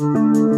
Música